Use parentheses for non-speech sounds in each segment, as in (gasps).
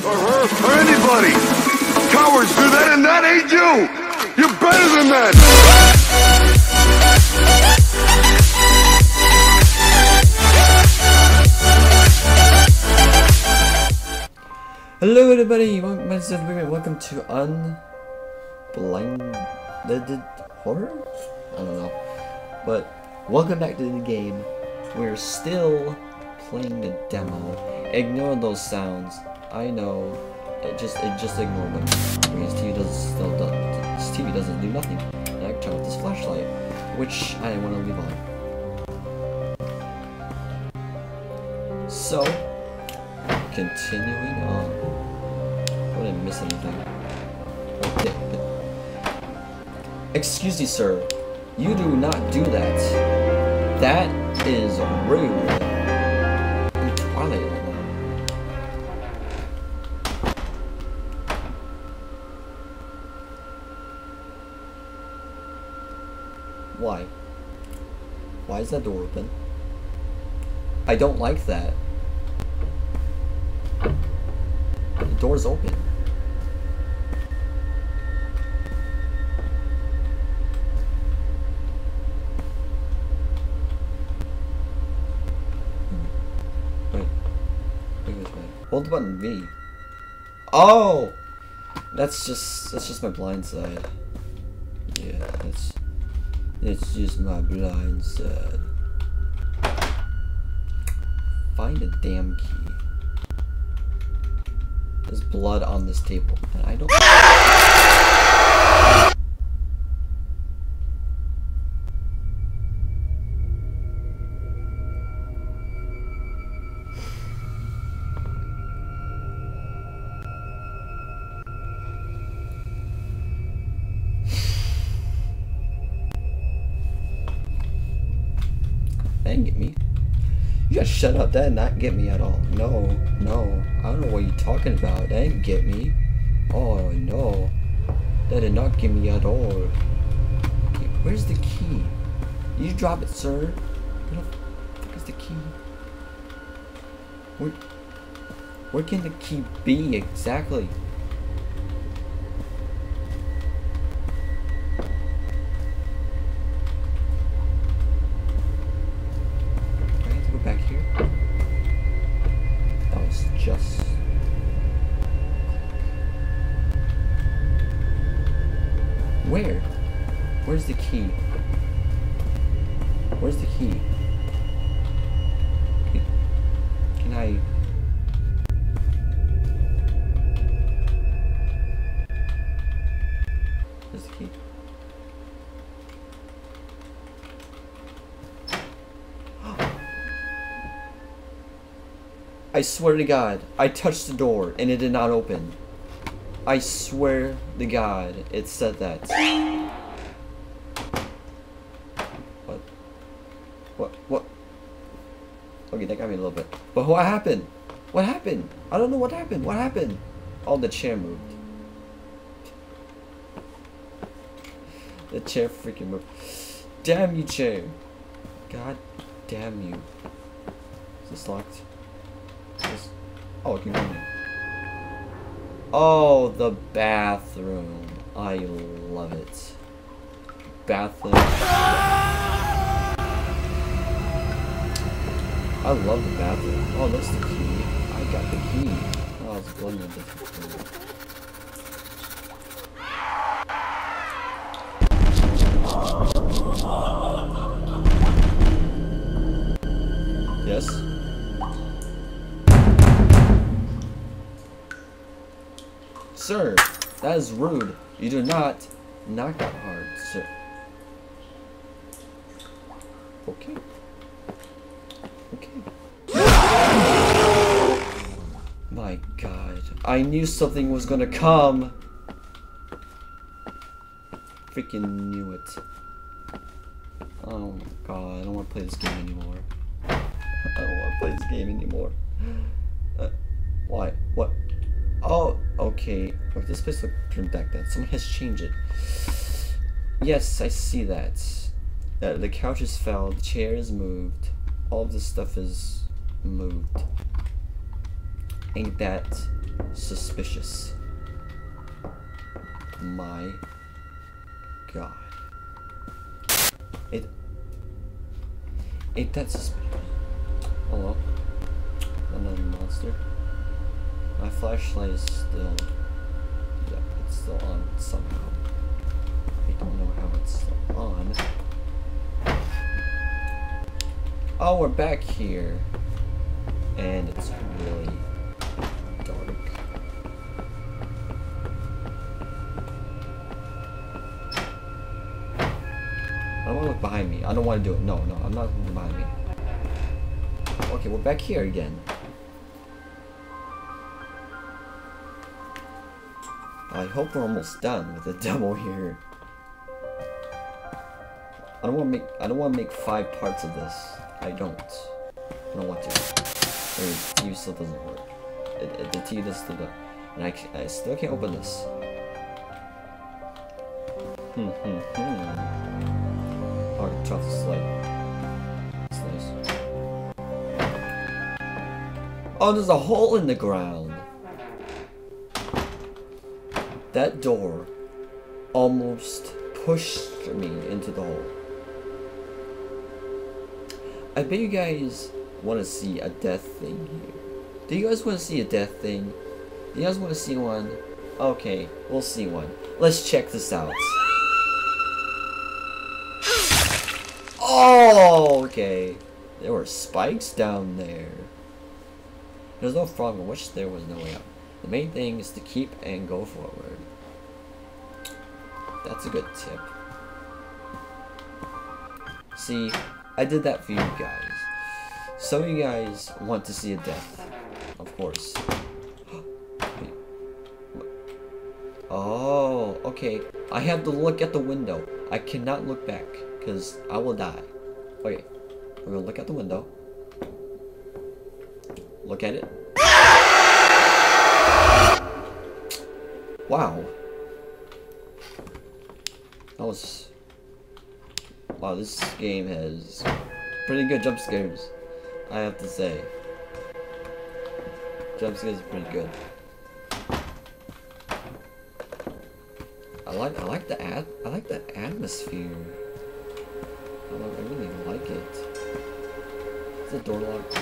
or her, or anybody. Cowards do that, and that ain't you. You're better than that. Hello everybody, welcome, welcome to Unbridled Horror? I don't know. But welcome back to the game. We're still playing the demo. Ignore those sounds. I know. It just it just ignore them. Because TV doesn't do nothing. And I turn off this flashlight, which I want to leave on. So continuing on. I didn't miss anything. Excuse me, sir. You do not do that. That is rude. I'm Twilight right Why? Why is that door open? I don't like that. The door's open. Hmm. Hold the button V. Oh! That's just that's just my blind side. It's just my blind side. Find a damn key. There's blood on this table, and I don't. You gotta shut up. That did not get me at all. No, no. I don't know what you're talking about. That didn't get me. Oh, no. That did not get me at all. Where's the key? You drop it, sir. Where the fuck is the key? Where, where can the key be exactly? Key? Where's the key? Can, I? Where's the key? (gasps) I swear to God, I touched the door and it did not open. I swear to God, it said that. What? What? What? Okay, that got me a little bit. But what happened? What happened? I don't know what happened. What happened? Oh, the chair moved. The chair freaking moved. Damn you, chair. God damn you. Is this locked? This- Oh, it can go in. Oh, the bathroom. I love it. Bathroom. I love the bathroom. Oh, that's the key. I got the key. Oh, it's going in a different. Yes? Sir, that is rude. You do not knock that hard, sir. Okay. I knew something was gonna come. Freaking knew it. Oh my god, I don't want to play this game anymore. (laughs) I don't want to play this game anymore. Uh, why? What? Oh, okay. Oh, this place looked turned back then. Someone has changed it. Yes, I see that. Uh, the couch is fell, the chair is moved, all of this stuff is moved. Ain't that suspicious. My god. It It that suspicious. Hello? Another monster. My flashlight is still yeah, it's still on somehow. I don't know how it's still on. Oh, we're back here. And it's really don't want to look behind me. I don't want to do it. No, no, I'm not looking behind me. Okay, we're back here again. I hope we're almost done with the (laughs) demo here. I don't want to make I don't want to make five parts of this. I don't. I don't want to. The TV still doesn't work. It, it, the TV does still don't. And I, I still can't open this. Hmm, hmm, hmm. Oh, the truck is like... It's nice. Oh, there's a hole in the ground. That door almost pushed me into the hole. I bet you guys want to see a death thing here. Do you guys want to see a death thing? Do you guys want to see one? Okay, we'll see one. Let's check this out. Oh, okay. There were spikes down there. There's no frog in which there was no way out. The main thing is to keep and go forward. That's a good tip. See, I did that for you guys. So you guys want to see a death. Of course. (gasps) oh, okay. I have to look at the window. I cannot look back, because I will die. Okay, we're gonna look at the window. Look at it. Wow. That was... Wow, this game has pretty good jump scares. I have to say. Jump scares are pretty good. I like I like the ad I like the atmosphere. The door locked?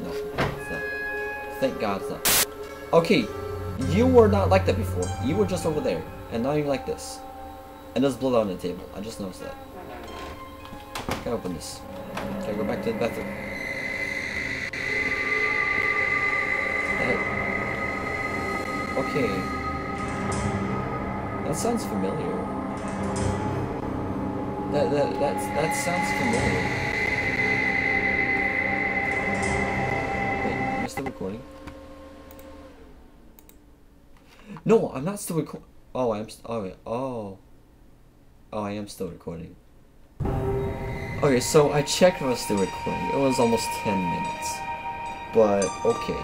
No, it's not. Thank God it's not. Okay, you were not like that before. You were just over there, and now you're like this. And there's blood on the table. I just noticed that. Can I open this? Can I go back to the bathroom? Okay. That sounds familiar. That that that's, that sounds familiar. Wait, am I still recording? No, I'm not still recording. Oh, I'm. Oh, oh. Oh, I am still recording. Okay, so I checked I was still recording. It was almost 10 minutes. But, okay.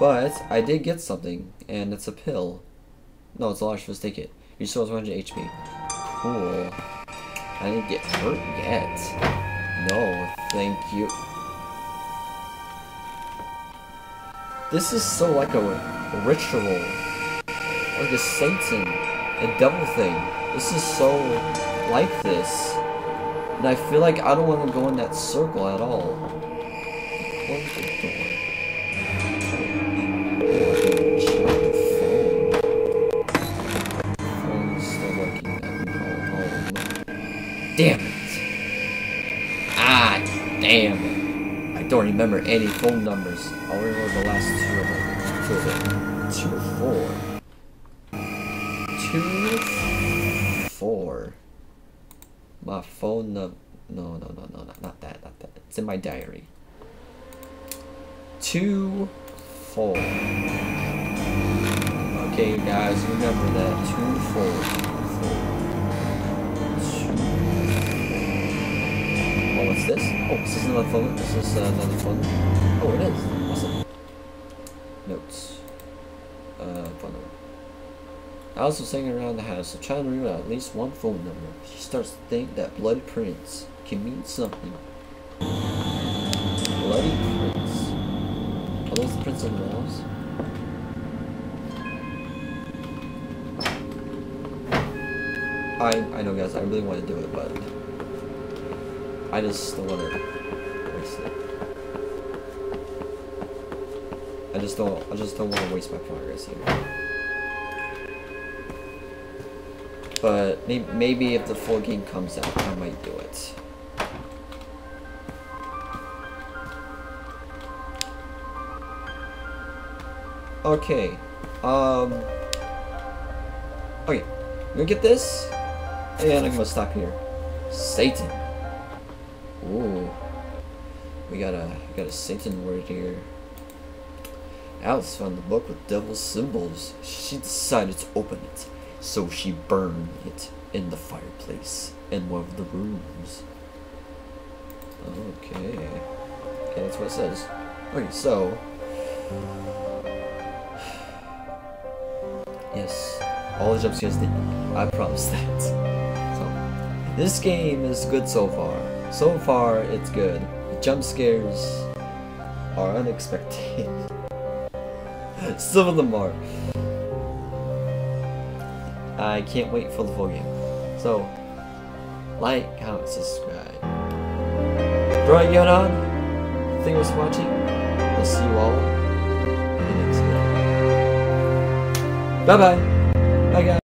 But, I did get something, and it's a pill. No, it's a large take it. You still has 100 HP. Cool. I didn't get hurt yet. No, thank you. This is so like a, a ritual. Like a Satan, a devil thing. This is so like this. And I feel like I don't want to go in that circle at all. Close the door. Oh, I don't remember any phone numbers. I'll remember the last two of them. Two of them. Two four. Two, four. My phone number. No, no, no, no, not, not that, not that. It's in my diary. Two, four. Okay, guys, remember that. Two, four. Oh, this? Oh, is this another phone? Is this uh, another phone? Oh, it is. Awesome. Notes. Uh, phone number. Alice was hanging around the house, trying to remember at least one phone number. She starts to think that Bloody Prince can mean something. Bloody Prince. Are those the Prince of walls. I I know guys, I really want to do it, but I just don't want to waste it. I just don't I just don't want to waste my progress here. But may maybe if the full game comes out, I might do it. Okay. Um. Okay. I'm gonna get this, and I'm gonna stop here. Satan. Ooh. We got a got a Satan word here. Alice found the book with devil symbols. She decided to open it, so she burned it in the fireplace in one of the rooms. Okay. Okay, that's what it says. Okay, so Yes, all the jump scares did. I promise that. So, this game is good so far. So far, it's good. The jump scares are unexpected. (laughs) Some of them are. I can't wait for the full game. So, like, comment, subscribe. Right, you on? Thank you for watching. I'll see you all in the next video. Bye bye. Bye guys.